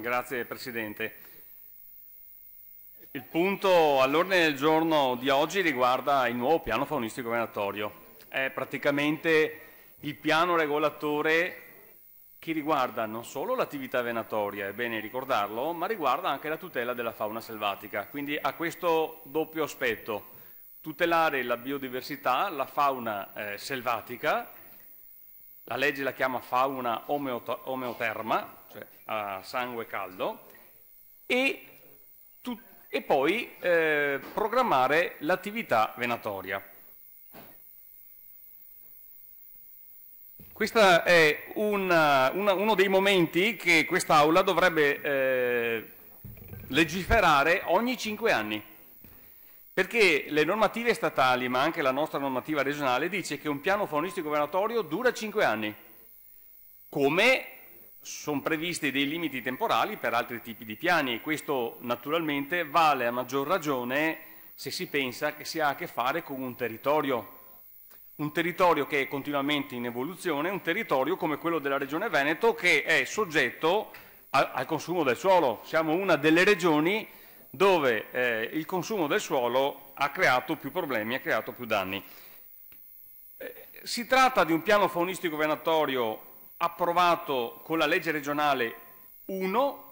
Grazie Presidente. Il punto all'ordine del giorno di oggi riguarda il nuovo piano faunistico venatorio. È praticamente il piano regolatore che riguarda non solo l'attività venatoria, è bene ricordarlo, ma riguarda anche la tutela della fauna selvatica. Quindi ha questo doppio aspetto, tutelare la biodiversità, la fauna eh, selvatica, la legge la chiama fauna omeoterma, cioè a sangue caldo, e, e poi eh, programmare l'attività venatoria. Questo è una, una, uno dei momenti che quest'Aula dovrebbe eh, legiferare ogni cinque anni, perché le normative statali, ma anche la nostra normativa regionale, dice che un piano faunistico venatorio dura cinque anni, come sono previsti dei limiti temporali per altri tipi di piani e questo naturalmente vale a maggior ragione se si pensa che si ha a che fare con un territorio un territorio che è continuamente in evoluzione, un territorio come quello della Regione Veneto che è soggetto a, al consumo del suolo. Siamo una delle regioni dove eh, il consumo del suolo ha creato più problemi, ha creato più danni. Eh, si tratta di un piano faunistico venatorio approvato con la legge regionale 1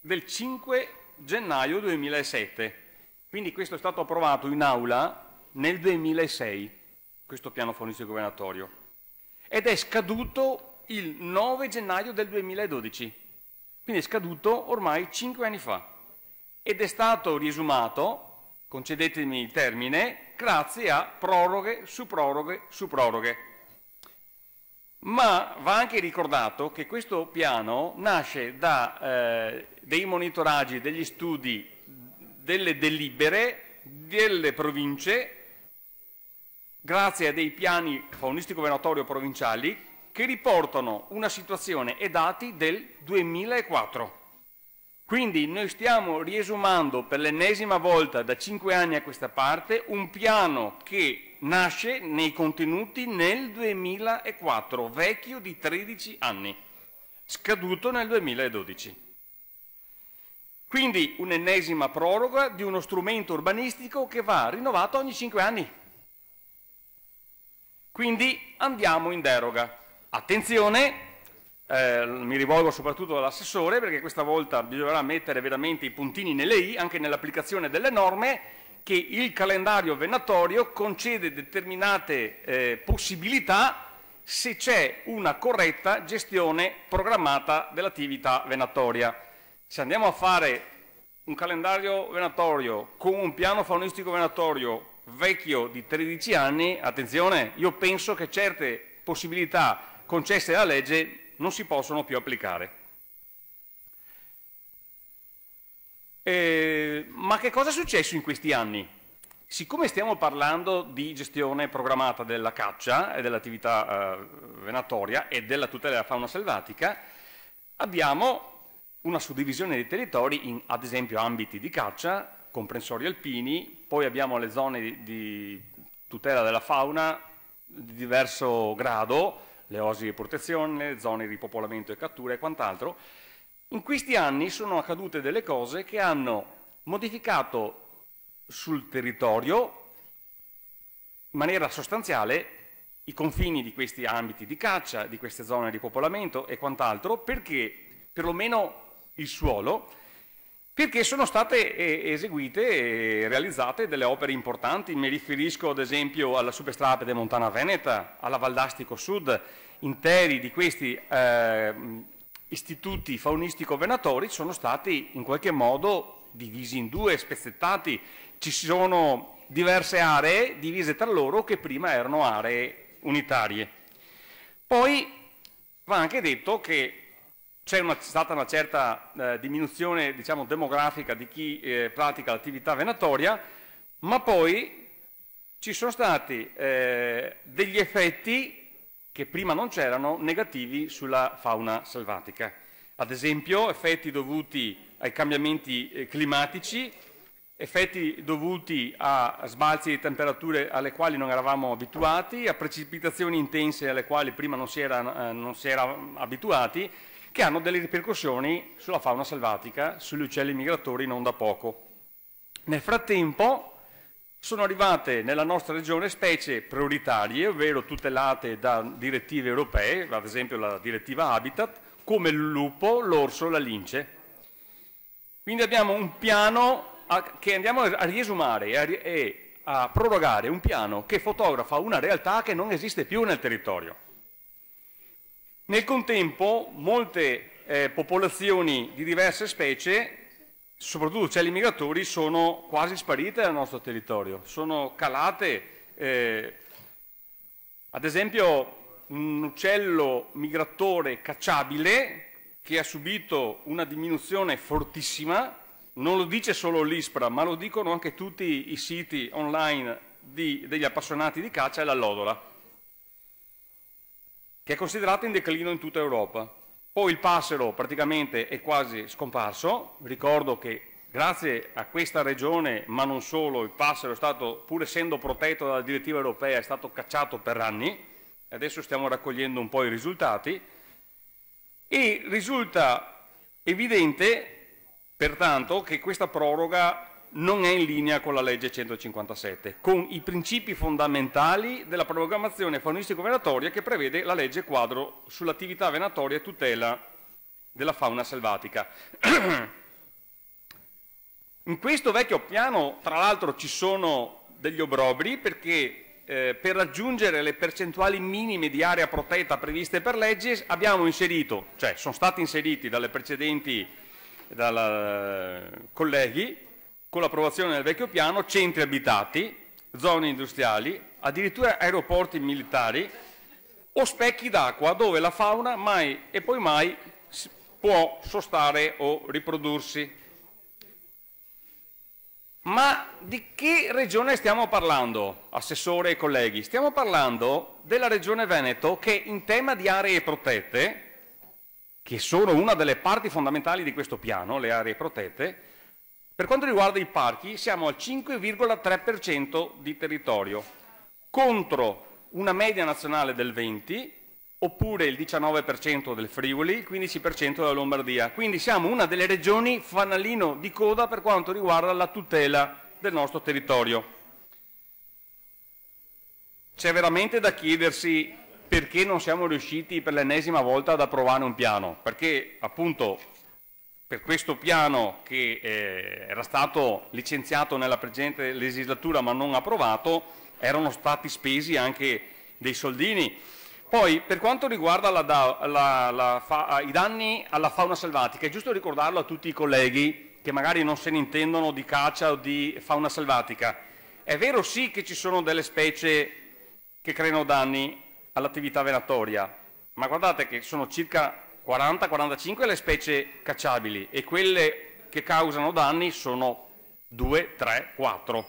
del 5 gennaio 2007. Quindi questo è stato approvato in aula nel 2006 questo piano faunistico governatorio ed è scaduto il 9 gennaio del 2012, quindi è scaduto ormai cinque anni fa ed è stato riesumato, concedetemi il termine, grazie a proroghe su proroghe su proroghe. Ma va anche ricordato che questo piano nasce da eh, dei monitoraggi, degli studi, delle delibere delle province grazie a dei piani faunistico-venatorio provinciali che riportano una situazione e dati del 2004. Quindi noi stiamo riesumando per l'ennesima volta da cinque anni a questa parte un piano che nasce nei contenuti nel 2004, vecchio di 13 anni, scaduto nel 2012. Quindi un'ennesima proroga di uno strumento urbanistico che va rinnovato ogni cinque anni. Quindi andiamo in deroga. Attenzione, eh, mi rivolgo soprattutto all'assessore perché questa volta bisognerà mettere veramente i puntini nelle i anche nell'applicazione delle norme che il calendario venatorio concede determinate eh, possibilità se c'è una corretta gestione programmata dell'attività venatoria. Se andiamo a fare un calendario venatorio con un piano faunistico venatorio vecchio di 13 anni, attenzione, io penso che certe possibilità concesse dalla legge non si possono più applicare. Eh, ma che cosa è successo in questi anni? Siccome stiamo parlando di gestione programmata della caccia e dell'attività eh, venatoria e della tutela della fauna selvatica, abbiamo una suddivisione dei territori in, ad esempio, ambiti di caccia, comprensori alpini, poi abbiamo le zone di, di tutela della fauna di diverso grado, le osi di protezione, zone di ripopolamento e cattura e quant'altro. In questi anni sono accadute delle cose che hanno modificato sul territorio in maniera sostanziale i confini di questi ambiti di caccia, di queste zone di popolamento e quant'altro, perché perlomeno il suolo perché sono state eh, eseguite e realizzate delle opere importanti, mi riferisco ad esempio alla superstrada pedemontana veneta, alla Valdastico Sud, interi di questi eh, istituti faunistico-venatori sono stati in qualche modo divisi in due, spezzettati, ci sono diverse aree divise tra loro che prima erano aree unitarie. Poi va anche detto che c'è stata una certa eh, diminuzione diciamo, demografica di chi eh, pratica l'attività venatoria, ma poi ci sono stati eh, degli effetti che prima non c'erano negativi sulla fauna selvatica. Ad esempio effetti dovuti ai cambiamenti eh, climatici, effetti dovuti a sbalzi di temperature alle quali non eravamo abituati, a precipitazioni intense alle quali prima non si era, eh, non si era abituati, che hanno delle ripercussioni sulla fauna selvatica, sugli uccelli migratori non da poco. Nel frattempo sono arrivate nella nostra regione specie prioritarie, ovvero tutelate da direttive europee, ad esempio la direttiva Habitat, come il lupo, l'orso, la lince. Quindi abbiamo un piano a, che andiamo a riesumare e a, e a prorogare, un piano che fotografa una realtà che non esiste più nel territorio. Nel contempo molte eh, popolazioni di diverse specie, soprattutto uccelli migratori, sono quasi sparite dal nostro territorio, sono calate, eh, ad esempio un uccello migratore cacciabile che ha subito una diminuzione fortissima, non lo dice solo l'ISPRA, ma lo dicono anche tutti i siti online di, degli appassionati di caccia, è la lodola che è considerato in declino in tutta Europa. Poi il passero praticamente è quasi scomparso, ricordo che grazie a questa regione, ma non solo, il passero è stato, pur essendo protetto dalla direttiva europea, è stato cacciato per anni, adesso stiamo raccogliendo un po' i risultati, e risulta evidente pertanto che questa proroga non è in linea con la legge 157, con i principi fondamentali della programmazione faunistico-venatoria che prevede la legge quadro sull'attività venatoria e tutela della fauna selvatica. In questo vecchio piano, tra l'altro, ci sono degli obrobri perché eh, per raggiungere le percentuali minime di area protetta previste per legge abbiamo inserito, cioè sono stati inseriti dalle precedenti dalla, eh, colleghi, con l'approvazione del vecchio piano, centri abitati, zone industriali, addirittura aeroporti militari o specchi d'acqua dove la fauna mai e poi mai può sostare o riprodursi. Ma di che regione stiamo parlando, assessore e colleghi? Stiamo parlando della regione Veneto che in tema di aree protette, che sono una delle parti fondamentali di questo piano, le aree protette, per quanto riguarda i parchi siamo al 5,3% di territorio, contro una media nazionale del 20%, oppure il 19% del Friuli, il 15% della Lombardia. Quindi siamo una delle regioni fanalino di coda per quanto riguarda la tutela del nostro territorio. C'è veramente da chiedersi perché non siamo riusciti per l'ennesima volta ad approvare un piano, perché appunto per questo piano che eh, era stato licenziato nella precedente legislatura ma non approvato, erano stati spesi anche dei soldini. Poi, per quanto riguarda la, la, la, fa, i danni alla fauna selvatica, è giusto ricordarlo a tutti i colleghi che magari non se ne intendono di caccia o di fauna selvatica. È vero sì che ci sono delle specie che creano danni all'attività venatoria, ma guardate che sono circa 40-45 le specie cacciabili e quelle che causano danni sono 2, 3, 4.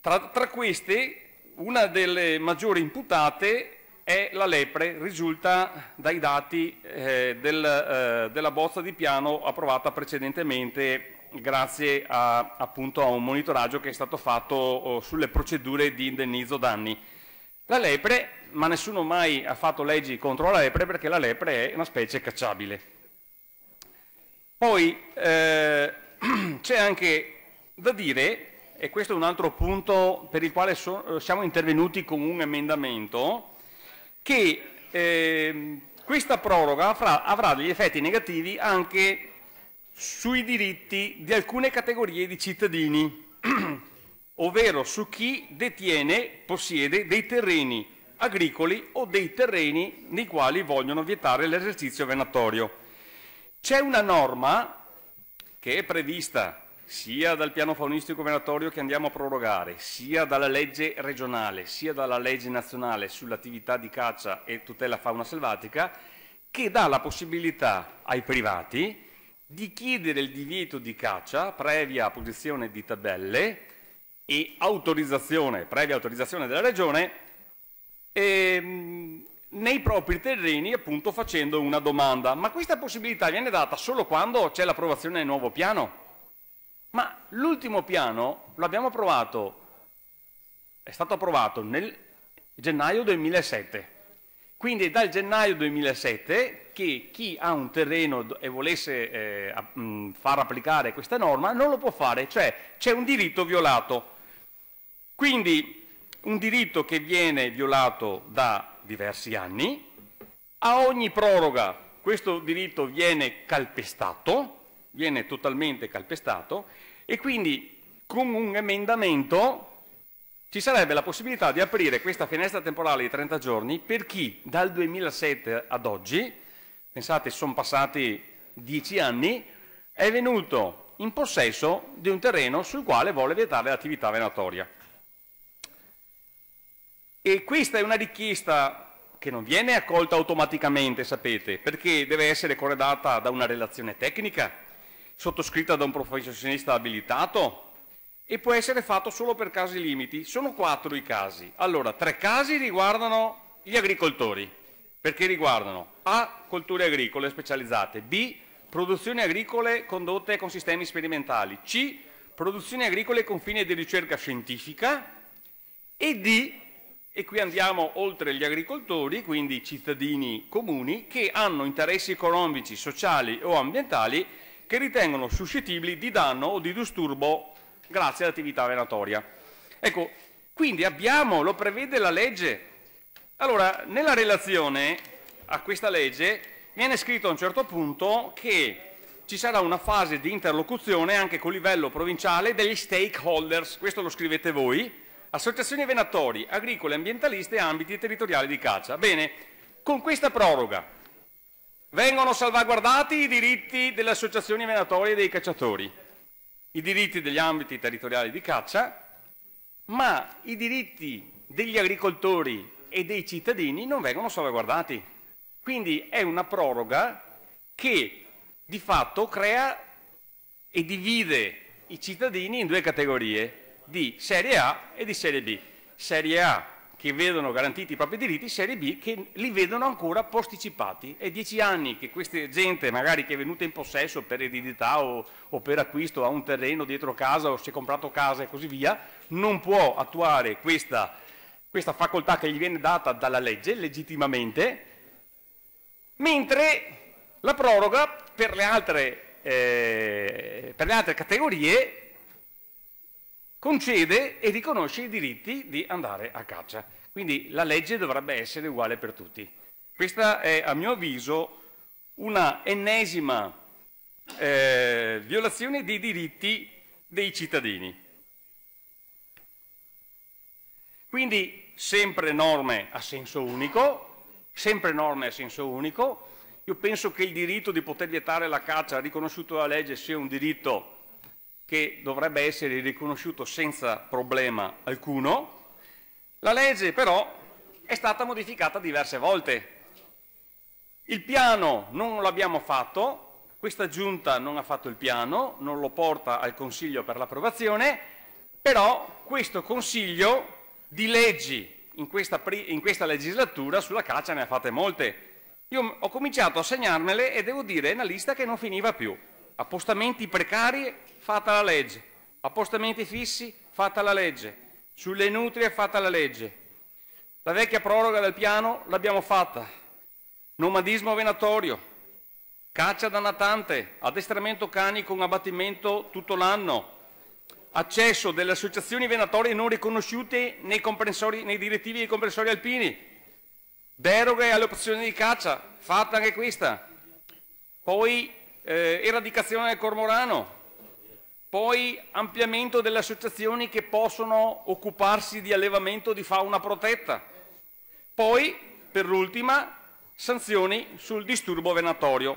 Tra, tra queste una delle maggiori imputate è la lepre, risulta dai dati eh, del, eh, della bozza di piano approvata precedentemente grazie a, appunto, a un monitoraggio che è stato fatto oh, sulle procedure di indennizzo danni. La lepre ma nessuno mai ha fatto leggi contro la lepre perché la lepre è una specie cacciabile. Poi eh, c'è anche da dire, e questo è un altro punto per il quale so, siamo intervenuti con un emendamento, che eh, questa proroga avrà, avrà degli effetti negativi anche sui diritti di alcune categorie di cittadini, ovvero su chi detiene, possiede dei terreni agricoli o dei terreni nei quali vogliono vietare l'esercizio venatorio. C'è una norma che è prevista sia dal piano faunistico venatorio che andiamo a prorogare, sia dalla legge regionale, sia dalla legge nazionale sull'attività di caccia e tutela fauna selvatica, che dà la possibilità ai privati di chiedere il divieto di caccia previa apposizione di tabelle e autorizzazione, previa autorizzazione della regione ehm, nei propri terreni appunto facendo una domanda. Ma questa possibilità viene data solo quando c'è l'approvazione del nuovo piano? Ma l'ultimo piano l'abbiamo approvato, è stato approvato nel gennaio 2007. Quindi è dal gennaio 2007 che chi ha un terreno e volesse eh, far applicare questa norma non lo può fare, cioè c'è un diritto violato. Quindi un diritto che viene violato da diversi anni, a ogni proroga questo diritto viene calpestato, viene totalmente calpestato e quindi con un emendamento ci sarebbe la possibilità di aprire questa finestra temporale di 30 giorni per chi dal 2007 ad oggi, pensate sono passati 10 anni, è venuto in possesso di un terreno sul quale vuole vietare l'attività venatoria. E questa è una richiesta che non viene accolta automaticamente, sapete, perché deve essere corredata da una relazione tecnica, sottoscritta da un professionista abilitato e può essere fatto solo per casi limiti. Sono quattro i casi. Allora, tre casi riguardano gli agricoltori, perché riguardano A. colture agricole specializzate, B. produzioni agricole condotte con sistemi sperimentali, C. produzioni agricole con fine di ricerca scientifica e D e qui andiamo oltre gli agricoltori, quindi cittadini comuni, che hanno interessi economici, sociali o ambientali che ritengono suscettibili di danno o di disturbo grazie all'attività venatoria. Ecco, quindi abbiamo, lo prevede la legge. Allora, nella relazione a questa legge viene scritto a un certo punto che ci sarà una fase di interlocuzione anche con livello provinciale degli stakeholders, questo lo scrivete voi, associazioni venatori, agricole, ambientaliste e ambiti territoriali di caccia. Bene, con questa proroga vengono salvaguardati i diritti delle associazioni venatorie e dei cacciatori, i diritti degli ambiti territoriali di caccia, ma i diritti degli agricoltori e dei cittadini non vengono salvaguardati. Quindi è una proroga che di fatto crea e divide i cittadini in due categorie di serie A e di serie B. Serie A che vedono garantiti i propri diritti, serie B che li vedono ancora posticipati. È dieci anni che questa gente, magari che è venuta in possesso per eredità o, o per acquisto a un terreno dietro casa o si è comprato casa e così via, non può attuare questa, questa facoltà che gli viene data dalla legge legittimamente, mentre la proroga per le altre, eh, per le altre categorie concede e riconosce i diritti di andare a caccia. Quindi la legge dovrebbe essere uguale per tutti. Questa è, a mio avviso, una ennesima eh, violazione dei diritti dei cittadini. Quindi sempre norme a senso unico, sempre norme a senso unico. Io penso che il diritto di poter vietare la caccia riconosciuto dalla legge sia un diritto che dovrebbe essere riconosciuto senza problema alcuno. La legge però è stata modificata diverse volte. Il piano non l'abbiamo fatto, questa giunta non ha fatto il piano, non lo porta al Consiglio per l'approvazione, però questo Consiglio di leggi in questa, in questa legislatura sulla caccia ne ha fatte molte. Io ho cominciato a segnarmele e devo dire è una lista che non finiva più. Appostamenti precari fatta la legge. Appostamenti fissi, fatta la legge. Sulle nutrie, fatta la legge. La vecchia proroga del piano l'abbiamo fatta. Nomadismo venatorio. Caccia da natante, addestramento cani con abbattimento tutto l'anno, accesso delle associazioni venatorie non riconosciute nei, nei direttivi dei comprensori alpini, deroghe alle opzioni di caccia, fatta anche questa, poi eh, eradicazione del cormorano, poi ampliamento delle associazioni che possono occuparsi di allevamento di fauna protetta, poi, per l'ultima, sanzioni sul disturbo venatorio,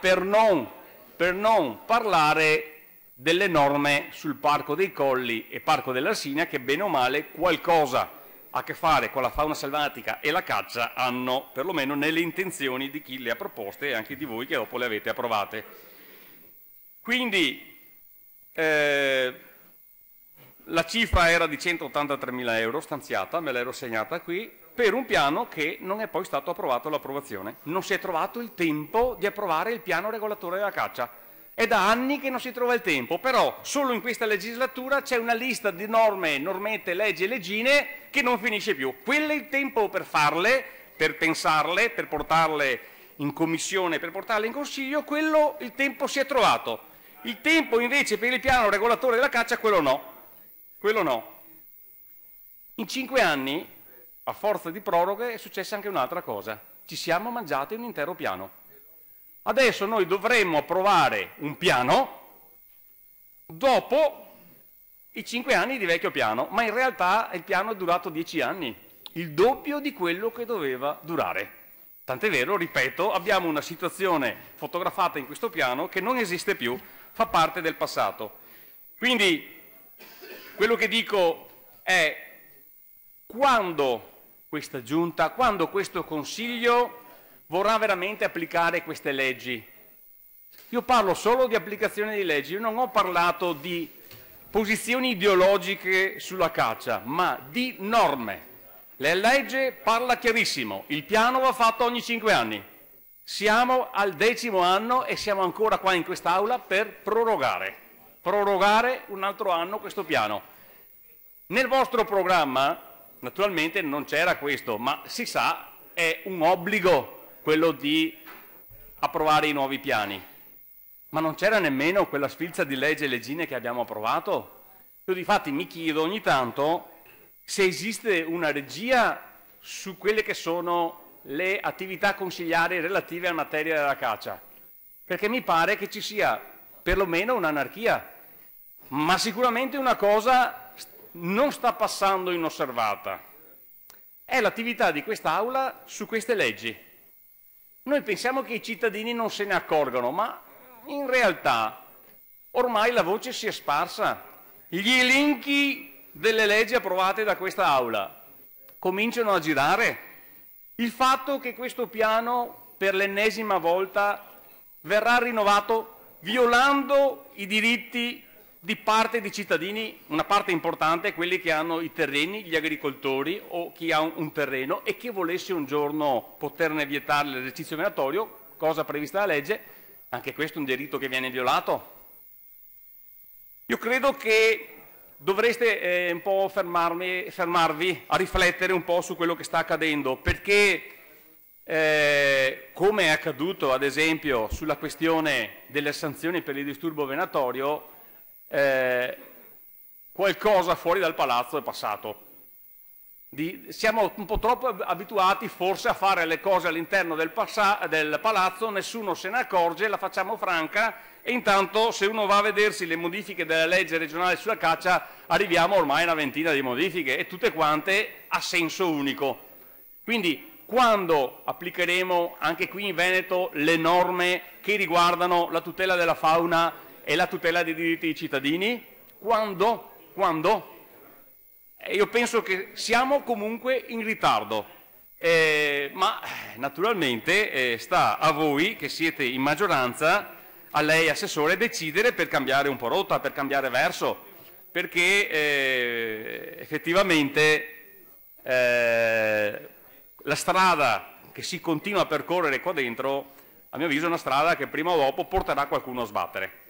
per non, per non parlare delle norme sul Parco dei Colli e Parco dell'Arsinia che bene o male qualcosa a che fare con la fauna selvatica e la caccia hanno, perlomeno nelle intenzioni di chi le ha proposte e anche di voi che dopo le avete approvate. Quindi eh, la cifra era di 183 mila euro stanziata, me l'ero segnata qui, per un piano che non è poi stato approvato l'approvazione. Non si è trovato il tempo di approvare il piano regolatore della caccia. È da anni che non si trova il tempo, però solo in questa legislatura c'è una lista di norme, normette, leggi e leggine che non finisce più. Quelle il tempo per farle per pensarle, per portarle in commissione, per portarle in consiglio, quello il tempo si è trovato. Il tempo invece per il piano regolatore della caccia, quello no. Quello no. In cinque anni, a forza di proroghe, è successa anche un'altra cosa. Ci siamo mangiati un intero piano. Adesso noi dovremmo approvare un piano dopo i cinque anni di vecchio piano, ma in realtà il piano è durato dieci anni, il doppio di quello che doveva durare. Tant'è vero, ripeto, abbiamo una situazione fotografata in questo piano che non esiste più, fa parte del passato. Quindi quello che dico è quando questa giunta, quando questo Consiglio vorrà veramente applicare queste leggi. Io parlo solo di applicazione di leggi, io non ho parlato di posizioni ideologiche sulla caccia, ma di norme. La legge parla chiarissimo, il piano va fatto ogni cinque anni. Siamo al decimo anno e siamo ancora qua in quest'Aula per prorogare, prorogare un altro anno questo piano. Nel vostro programma, naturalmente non c'era questo, ma si sa, è un obbligo quello di approvare i nuovi piani. Ma non c'era nemmeno quella sfilza di leggi e leggine che abbiamo approvato? Io di fatti mi chiedo ogni tanto se esiste una regia su quelle che sono le attività consigliari relative a materia della caccia, perché mi pare che ci sia perlomeno un'anarchia, ma sicuramente una cosa non sta passando inosservata, è l'attività di quest'Aula su queste leggi. Noi pensiamo che i cittadini non se ne accorgano, ma in realtà ormai la voce si è sparsa. Gli elenchi delle leggi approvate da questa Aula cominciano a girare. Il fatto che questo piano per l'ennesima volta verrà rinnovato violando i diritti di parte dei cittadini, una parte importante, quelli che hanno i terreni, gli agricoltori o chi ha un terreno e che volesse un giorno poterne vietare l'esercizio venatorio, cosa prevista dalla legge, anche questo è un diritto che viene violato. Io credo che dovreste eh, un po' fermarvi a riflettere un po' su quello che sta accadendo, perché eh, come è accaduto ad esempio sulla questione delle sanzioni per il disturbo venatorio, eh, qualcosa fuori dal palazzo è passato. Di, siamo un po' troppo abituati forse a fare le cose all'interno del, del palazzo, nessuno se ne accorge, la facciamo franca e intanto se uno va a vedersi le modifiche della legge regionale sulla caccia arriviamo ormai a una ventina di modifiche e tutte quante a senso unico. Quindi quando applicheremo anche qui in Veneto le norme che riguardano la tutela della fauna e la tutela dei diritti dei cittadini? Quando? Quando? Eh, io penso che siamo comunque in ritardo, eh, ma eh, naturalmente eh, sta a voi che siete in maggioranza a lei assessore decidere per cambiare un po' rotta, per cambiare verso, perché eh, effettivamente eh, la strada che si continua a percorrere qua dentro, a mio avviso è una strada che prima o dopo porterà qualcuno a sbattere.